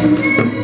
Música